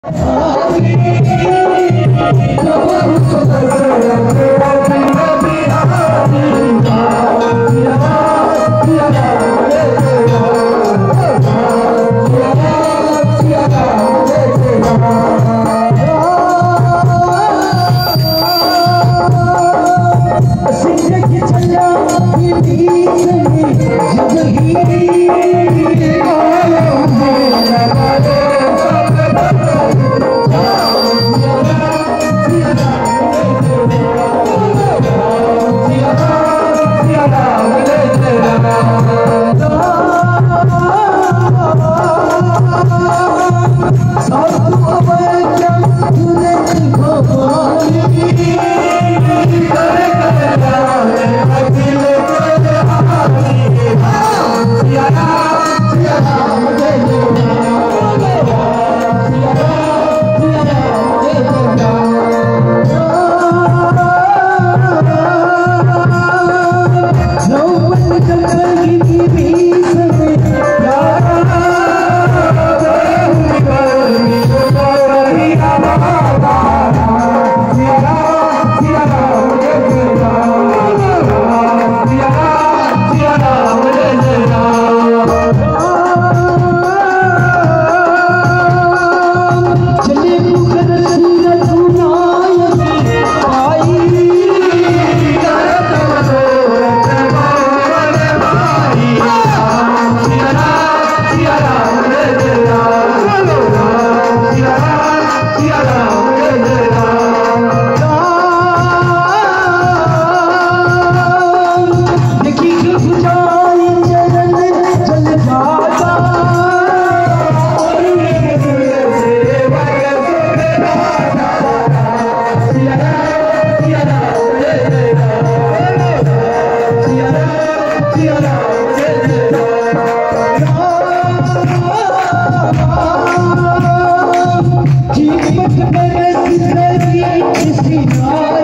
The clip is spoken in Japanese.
Thank সব 记得